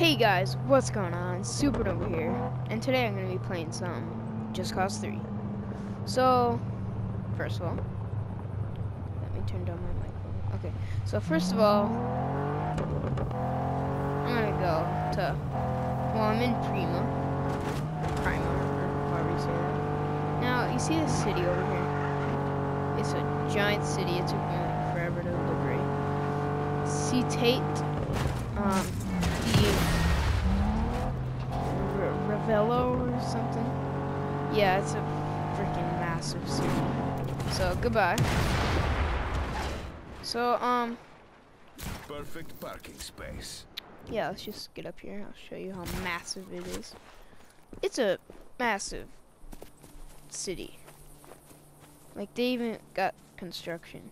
Hey guys, what's going on? Supernova here, and today I'm going to be playing some Just Cause 3. So, first of all, let me turn down my microphone. Okay, so first of all, I'm going to go to, well, I'm in Prima, Prima, or say that. Now, you see this city over here? It's a giant city. It took me forever to liberate. Citate, um, R- Ravello or something. Yeah, it's a freaking massive city. So goodbye. So um, Perfect parking space. yeah, let's just get up here. I'll show you how massive it is. It's a massive city. Like they even got construction.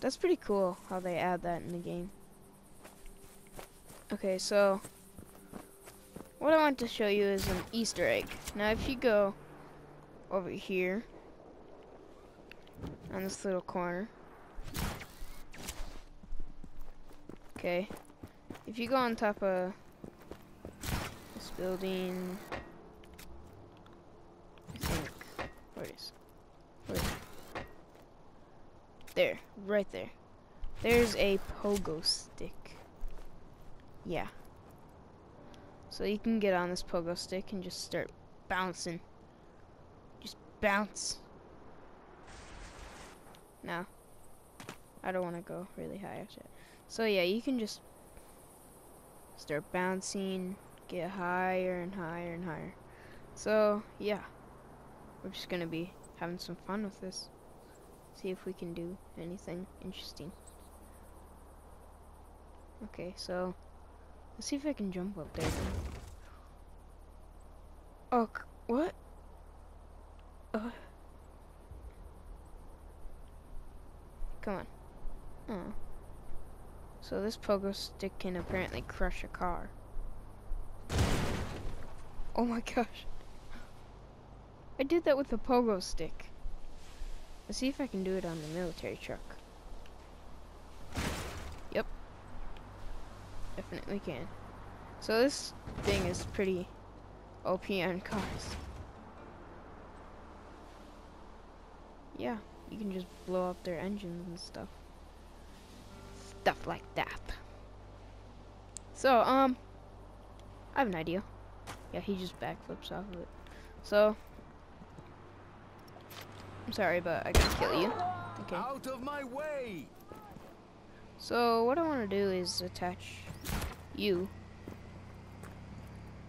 That's pretty cool how they add that in the game. Okay, so what I want to show you is an Easter egg. Now, if you go over here on this little corner, okay, if you go on top of this building, I think, where is, it? There, right there. There's a pogo stick. Yeah. So you can get on this pogo stick and just start bouncing. Just bounce. No. I don't want to go really high yet. So yeah, you can just start bouncing, get higher and higher and higher. So yeah, we're just gonna be having some fun with this. See if we can do anything interesting. Okay, so Let's see if I can jump up there. Oh, what? Uh. Come on. Oh. So this pogo stick can apparently crush a car. Oh my gosh. I did that with the pogo stick. Let's see if I can do it on the military truck. Definitely can. So this thing is pretty OP on cars. Yeah, you can just blow up their engines and stuff. Stuff like that. So, um, I have an idea. Yeah, he just backflips off of it. So, I'm sorry, but I gotta kill you. Okay. Out of my way! So what I want to do is attach you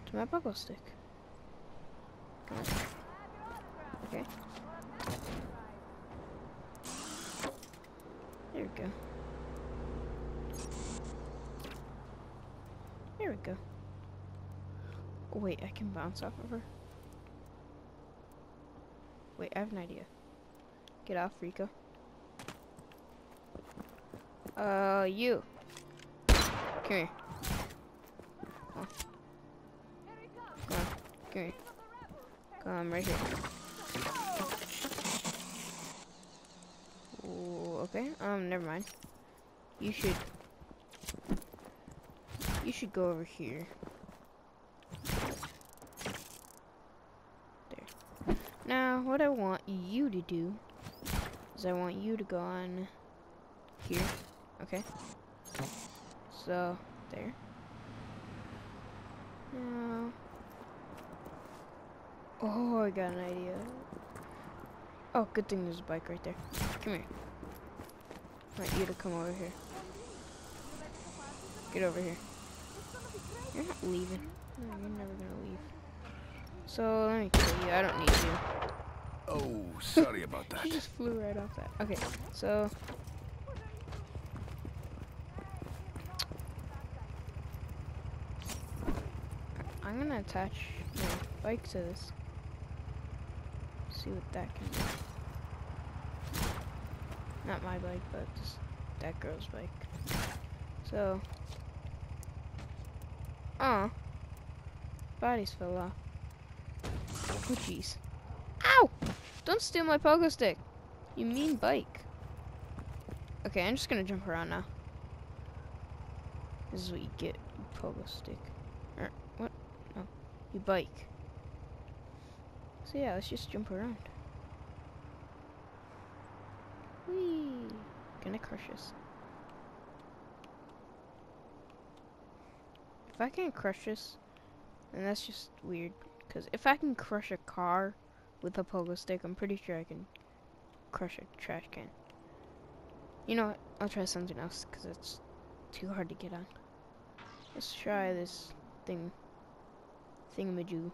to my pogo stick. Okay. There we go. There we go. Oh, wait, I can bounce off of her. Wait, I have an idea. Get off, Rico. Uh, you. Come here. Come. Come. Come right here. Ooh, okay. Um, never mind. You should. You should go over here. There. Now, what I want you to do is I want you to go on here. Okay. So, there. Now. Oh, I got an idea. Oh, good thing there's a bike right there. Come here. I want you to come over here. Get over here. You're not leaving. No, you're never gonna leave. So, let me kill you. I don't need you. Oh, sorry about that. Just flew right off that. Okay, so I'm gonna attach my bike to this. See what that can do. Not my bike, but just that girl's bike. So, oh, bodies fell off. Oh jeez. Ow! Don't steal my pogo stick. You mean bike. Okay, I'm just gonna jump around now. This is what you get. Pogo stick. You bike. So yeah, let's just jump around. Whee! Gonna crush us. If I can't crush this, then that's just weird. Because if I can crush a car with a pogo stick, I'm pretty sure I can crush a trash can. You know what? I'll try something else because it's too hard to get on. Let's try this thing. Thingamajoo.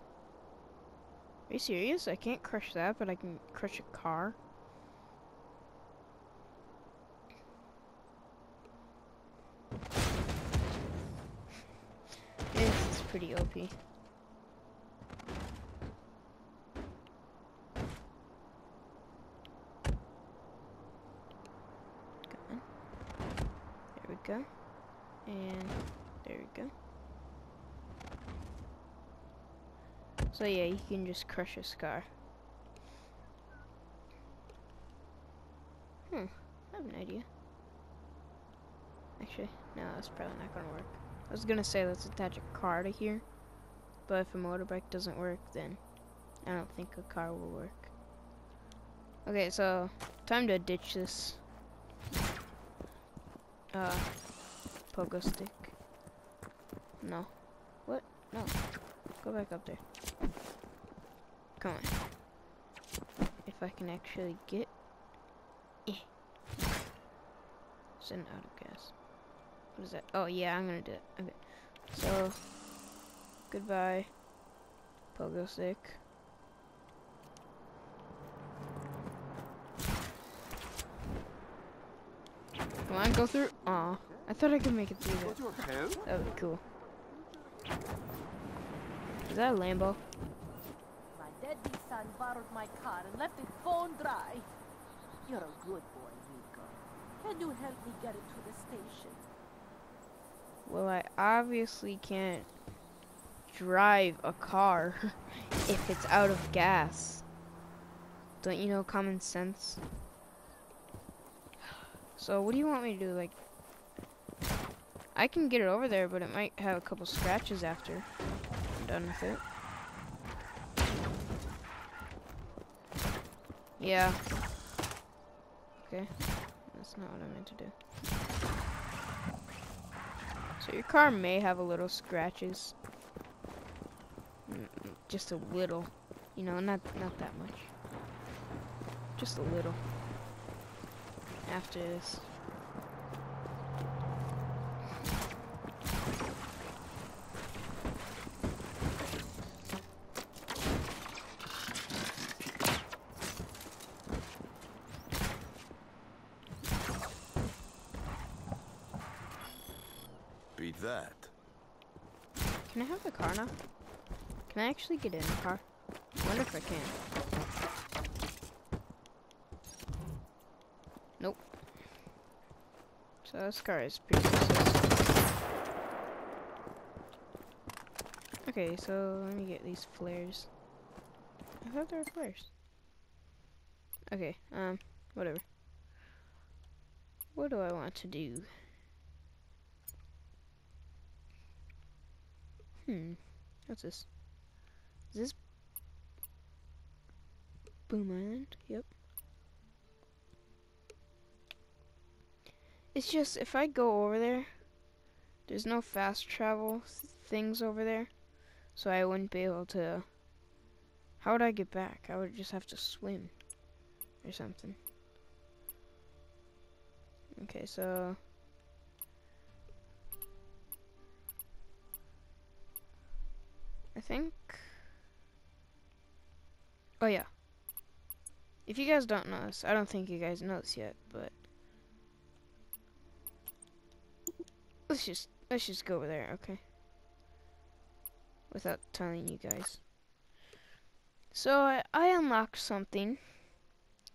Are you serious? I can't crush that, but I can crush a car? This is pretty OP. There we go. And there we go. So yeah, you can just crush a scar. Hmm, I have an idea. Actually, no, that's probably not gonna work. I was gonna say let's attach a car to here, but if a motorbike doesn't work, then I don't think a car will work. Okay, so time to ditch this uh pogo stick. No. What? No. Go back up there. Come on. If I can actually get eh. Send out of gas. What is that? Oh yeah, I'm gonna do it. Okay. So goodbye. Pogo stick. Come on, go through. Aw. I thought I could make it through that. That would be cool. Is that a Lambo? My deadbeat son borrowed my car and left it bone dry. You're a good boy, Rico. Can you help me get it to the station? Well, I obviously can't drive a car if it's out of gas. Don't you know common sense? So, what do you want me to do? Like, I can get it over there, but it might have a couple scratches after done with it. Yeah. Okay. That's not what I meant to do. So your car may have a little scratches. Mm, Just a little. You know, not not that much. Just a little. After this. Can I have the car now? Can I actually get in the car? I wonder if I can. Nope. So this car is pretty useless. Okay, so let me get these flares. I thought there were flares. Okay, um, whatever. What do I want to do? Hmm. What's this? Is this Boom Island? Yep. It's just if I go over there, there's no fast travel th- things over there, so I wouldn't be able to. How would I get back? I would just have to swim or something. Okay, so I think. Oh yeah. If you guys don't know this, I don't think you guys know this yet, but let's just let's just go over there, okay? Without telling you guys. So I, I unlocked something,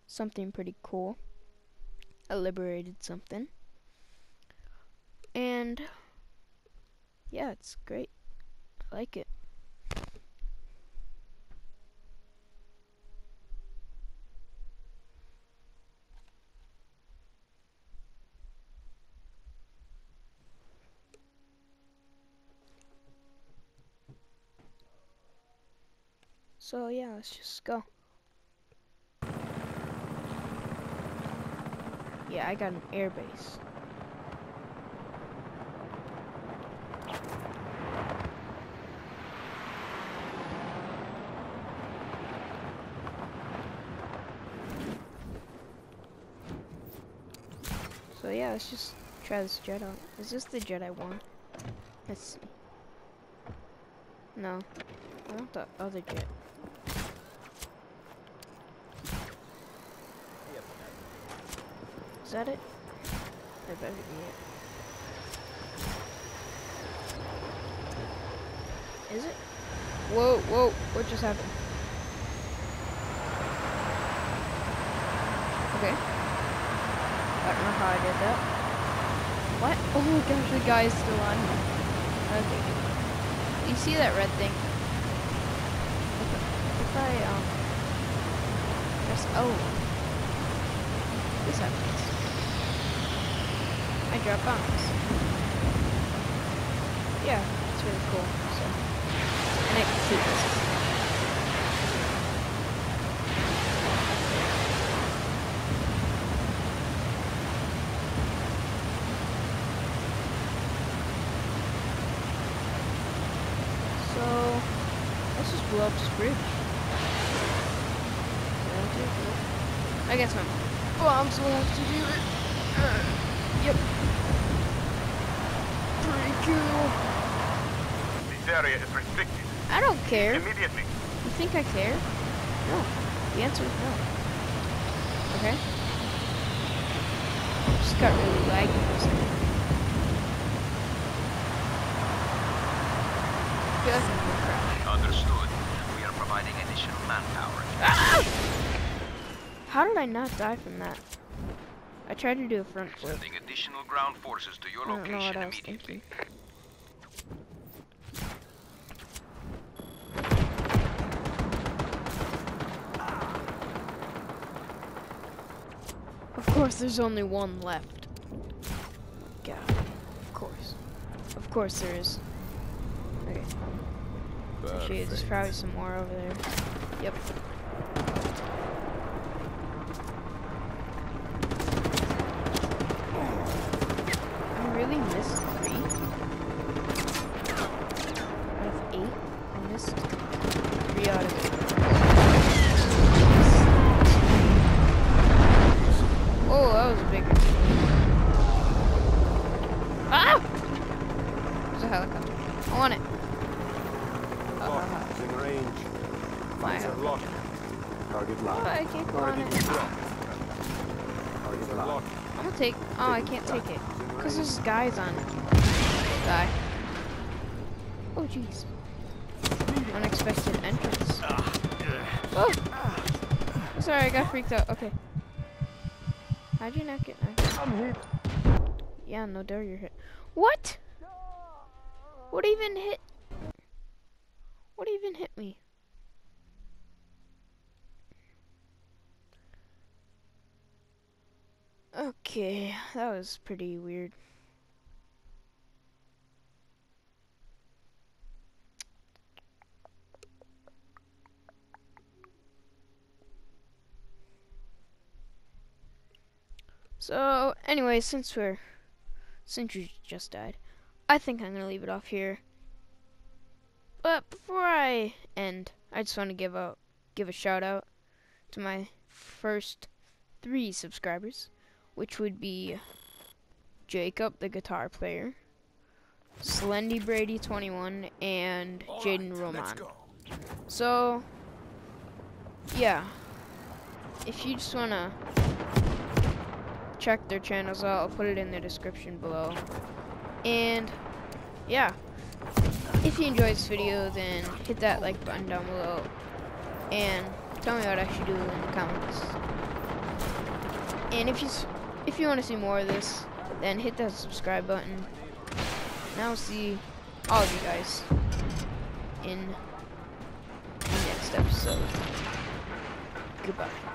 something pretty cool. I liberated something, and yeah, it's great. I like it. So yeah, let's just go. Yeah, I got an airbase. So yeah, let's just try this jet out. Is this the jet I want? Let's see. No, I want the other jet. That it? That better be it. Is it? Whoa, whoa, what just happened? Okay. I don't know how I did that. What? Oh my gosh, the guy is still on. Okay. You see that red thing? If, I, um, press O, this happens. Drop bombs. Yeah, it's really cool. So, and I can keep this. So, let's just blow up this bridge. I guess my bombs will have to do it. Uh, yep. This area is restricted. I don't care. Immediately. You think I care? No. The answer is no. Okay? Just got really laggy for a second. I'm gonna crash. Understood. We are providing additional manpower. Ah! How did I not die from that? I tried to do a front flip. Sending additional ground forces to your I don't know what location immediately. thinking. Of course, there's only one left. God, of course. Of course there is. Okay, actually, there's probably some more over there. Yep. I missed three. Out of eight, I missed three out of eight. Oh, that was a big one. Ah! There's a helicopter. I want it. Lock is in range. It's unlocked. Target Oh. I can't go on it. Target unlocked. Gonna take. Oh, I can't take it. Because there's guys on it. Die. Oh, jeez. Unexpected entrance. Oh! Sorry, I got freaked out. Okay. How'd you not get knocked? I'm hit. Yeah, no doubt you're hit. What? What even hit? What even hit me? Okay, that was pretty weird. So, anyway, since we're since you just died, I think I'm gonna leave it off here. But before I end, I just want to give out give a shout out to my first three subscribers, which would be Jacob, the guitar player, Slendy Brady 21, and All Jaedon right, Roman. So, yeah. If you just want to check their channels out, I'll put it in the description below. And, yeah. If you enjoyed this video, then hit that like button down below. And tell me what I should do in the comments. And if you, if you want to see more of this, then hit that subscribe button. And I'll see all of you guys in the next episode. Goodbye.